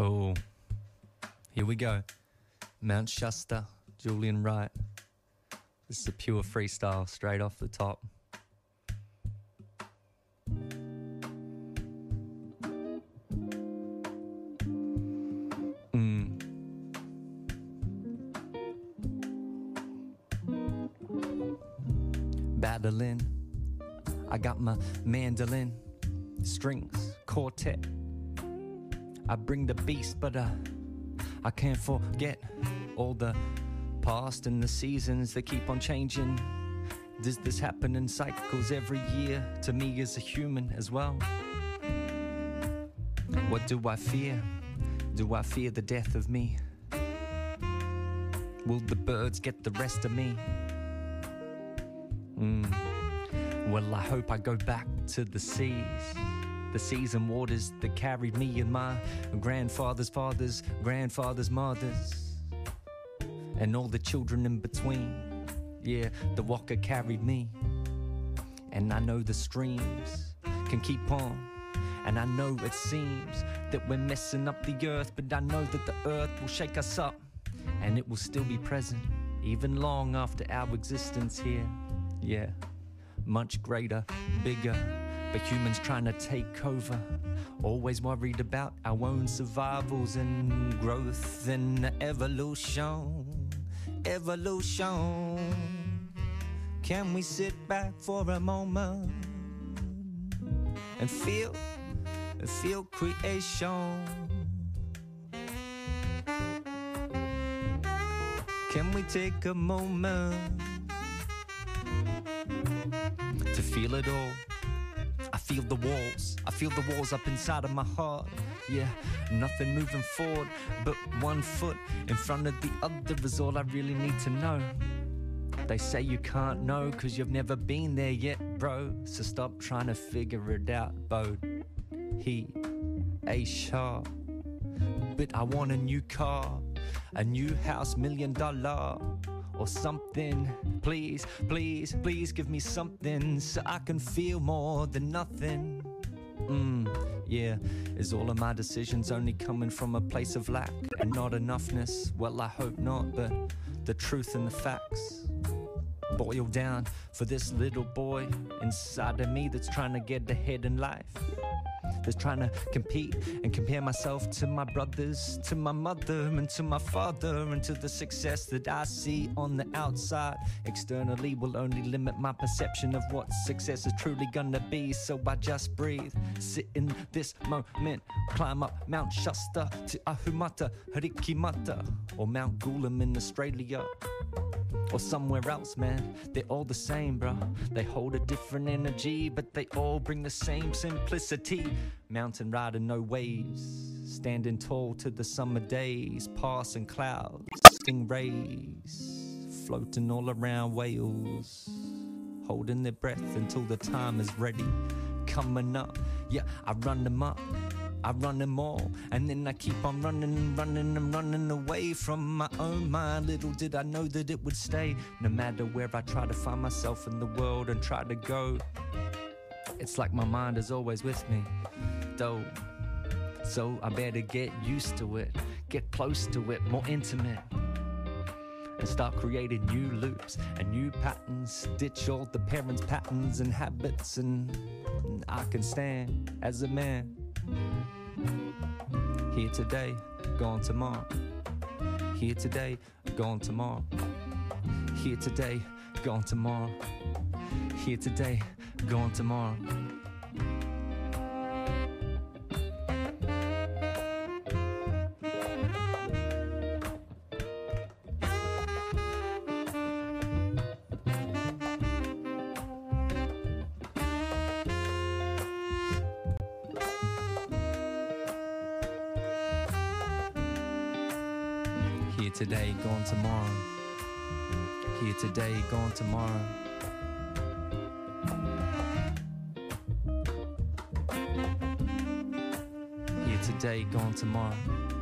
Oh, here we go. Mount Shasta, Julion Wright. This is a pure freestyle straight off the top. Mm. Battling, I got my mandolin, strings, quartet. I bring the beast, but uh, I can't forget all the past and the seasons that keep on changing. Does this happen in cycles every year to me as a human as well? What do I fear? Do I fear the death of me? Will the birds get the rest of me? Mm. Well, I hope I go back to the seas, the seas and waters that carried me and my grandfather's fathers, grandfather's mothers, and all the children in between. Yeah, the walker carried me, and I know the streams can keep on. And I know it seems that we're messing up the earth, but I know that the earth will shake us up and it will still be present even long after our existence here. Yeah, much greater, bigger, but humans trying to take over. Always worried about our own survivals and growth and evolution. Evolution. Can we sit back for a moment and feel, feel creation? Can we take a moment to feel it all? Feel the walls, I feel the walls up inside of my heart. Yeah, nothing moving forward, but one foot in front of the other is all I really need to know. They say you can't know cause you've never been there yet, bro. So stop trying to figure it out, Bodhi. He, A sharp. But I want a new car, a new house, million dollar, or something. Please, please, please give me something so I can feel more than nothing. Mm, yeah, is all of my decisions only coming from a place of lack and not enoughness? Well, I hope not, but the truth and the facts boil down for this little boy inside of me that's trying to get ahead in life. That's trying to compete and compare myself to my brothers, to my mother, and to my father, and to the success that I see on the outside. Externally will only limit my perception of what success is truly gonna be. So I just breathe, sit in this moment, climb up Mount Shasta to Ahumata, Hirakimata, or Mount Gulam in Australia or somewhere else, man. They're all the same, bro. They hold a different energy, but they all bring the same simplicity. Mountain riding, no waves. Standing tall to the summer days, passing clouds, stingrays, floating all around whales, holding their breath until the time is ready. Coming up, yeah, I run them up. I run them all, and then I keep on running and running and running away from my own mind. Little did I know that it would stay, no matter where I try to find myself in the world and try to go. It's like my mind is always with me, though. So I better get used to it, get close to it, more intimate. And start creating new loops and new patterns. Ditch all the parents' patterns and habits, and I can stand as a man. Here today, gone tomorrow. Here today, gone tomorrow. Here today, gone tomorrow. Here today, gone tomorrow. Here today, gone tomorrow. Here today, gone tomorrow. Here today, gone tomorrow.